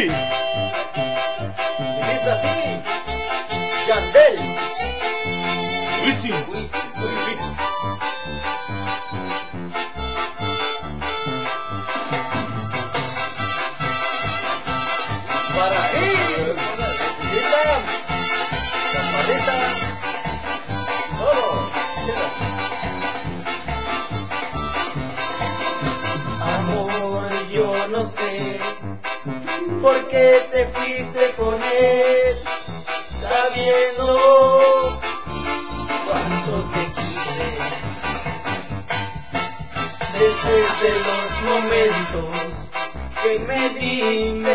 Pi. Diz assim, Jandel. Luizinho. No sé por qué te fuiste con él, sabiendo cuánto te quise. Después de los momentos que me dimos,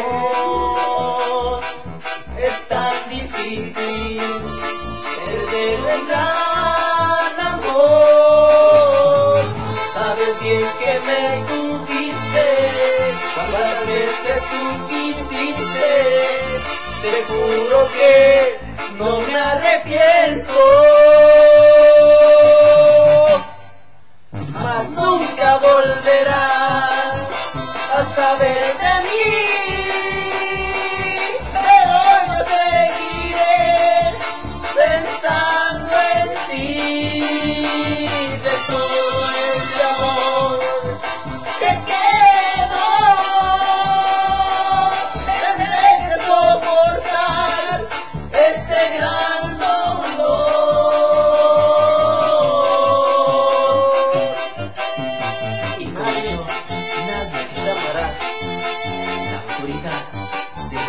es tan difícil perder el gran amor. Sabes bien que me tuviste, cuántas veces tú quisiste, te juro que no me arrepiento. Mas nunca volverás a saber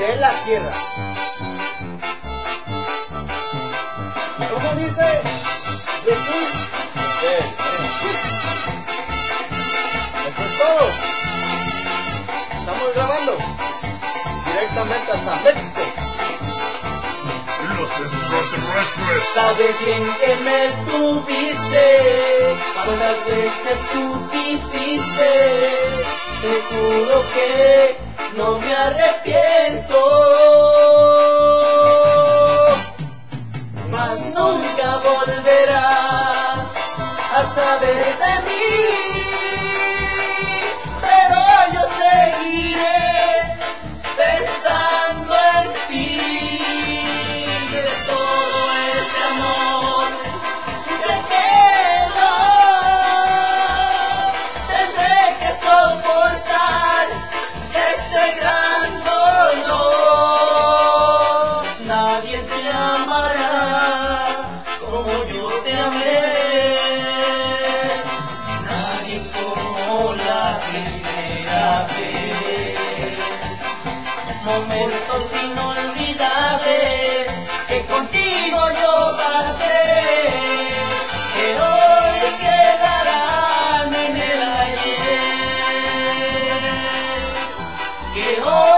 De la tierra. ¿Cómo dice? Jesús. Eso es todo. Estamos grabando directamente hasta México. Sabes bien que me tuviste, cuántas veces tú quisiste, te juro que no me arrepiento. Mas nunca volverás a saber de mí, pero yo seguiré te amará como yo te amé. Nadie como la primera vez. Momentos inolvidables que contigo yo pasé. Que hoy quedarán en el ayer. Que hoy